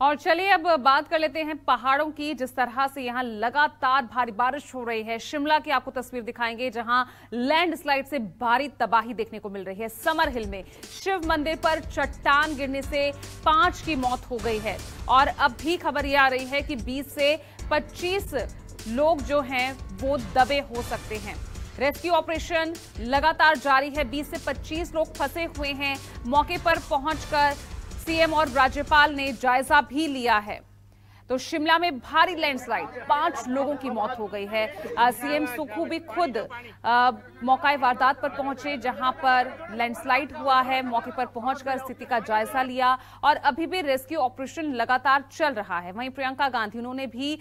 और चलिए अब बात कर लेते हैं पहाड़ों की, जिस तरह से यहाँ लगातार भारी बारिश हो रही है। शिमला की आपको तस्वीर दिखाएँगे, जहाँ लैंडस्लाइड से भारी तबाही देखने को मिल रही है। समर हिल में शिव मंदिर पर चट्टान गिरने से पाँच की मौत हो गई है। और अब भी खबर यह आ रही है कि 20 से 25 लोग जो हैं, वो दबे हो सकते हैं। रेस्क्यू ऑपरेशन लगातार जारी है। 20 से 25 लोग फंसे हुए हैं। मौके पर पहुंचकर सीएम और राज्यपाल ने जायजा भी लिया है। तो शिमला में भारी लैंडस्लाइड, पाँच लोगों की मौत हो गई है। सीएम सुखू भी खुद मौका वारदात पर पहुँचे, जहाँ पर लैंडस्लाइड हुआ है। मौके पर पहुंचकर स्थिति का जायजा लिया और अभी भी रेस्क्यू ऑपरेशन लगातार चल रहा है। वहीं प्रियंका गांधी, उन्होंने भी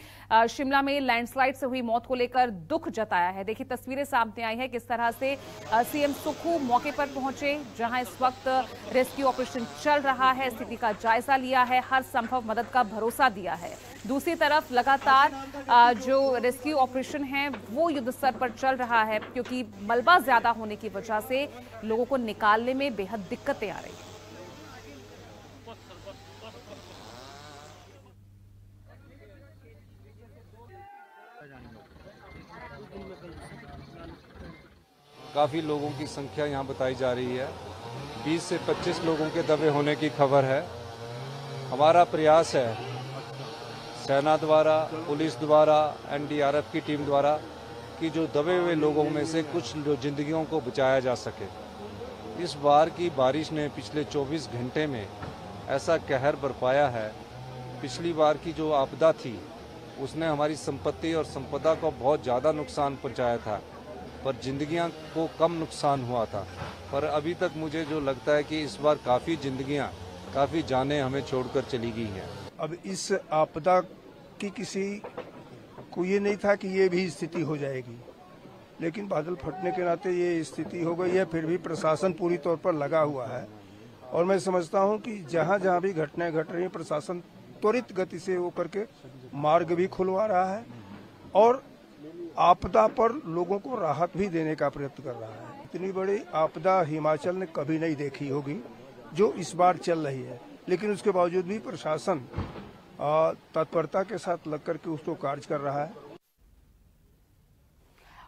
शिमला में लैंडस्लाइड से हुई मौत को लेकर दुख जताया है। देखिए, तस्वीरें सामने आई है किस तरह से सीएम सुखू मौके पर पहुँचे, जहाँ इस वक्त रेस्क्यू ऑपरेशन चल रहा है, स्थिति का जायजा लिया है, हर संभव मदद का भरोसा दिया है। दूसरी तरफ़ लगातार जो रेस्क्यू ऑपरेशन है, वो युद्ध स्तर पर चल रहा है क्योंकि मलबा ज़्यादा होने की वजह से लोगों को निकालने में बेहद दिक्कतें आ रही हैं। काफ़ी लोगों की संख्या यहाँ बताई जा रही है। 20 से 25 लोगों के दबे होने की खबर है। हमारा प्रयास है सेना द्वारा, पुलिस द्वारा, एनडीआरएफ की टीम द्वारा कि जो दबे हुए लोगों में से कुछ जिंदगियों को बचाया जा सके। इस बार की बारिश ने पिछले 24 घंटे में ऐसा कहर बरपाया है। पिछली बार की जो आपदा थी, उसने हमारी संपत्ति और संपदा को बहुत ज़्यादा नुकसान पहुँचाया था, पर जिंदगियाँ को कम नुकसान हुआ था। पर अभी तक मुझे जो लगता है कि इस बार काफ़ी जिंदगियाँ काफ़ी जानें हमें छोड़कर चली गई हैं। अब इस आपदा की किसी को ये नहीं था कि ये भी स्थिति हो जाएगी। लेकिन बादल फटने के नाते ये स्थिति हो गई है, फिर भी प्रशासन पूरी तौर पर लगा हुआ है। और मैं समझता हूँ कि जहाँ जहाँ भी घटनाएँ घट रही हैं, प्रशासन त्वरित गति से वो करके मार्ग भी खुलवा रहा है और आपदा पर लोगों को राहत भी देने का प्रयत्न कर रहा है। इतनी बड़ी आपदा हिमाचल ने कभी नहीं देखी होगी। जो इस बार चल रही है। लेकिन उसके बावजूद भी प्रशासन तत्परता के साथ लग करके उसको कार्य कर रहा है।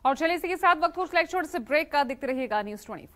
और चलिए इसी के साथ वक्त कुछ लेक्चर से ब्रेक का दिखते रहिएगा न्यूज़ ट्वेंटी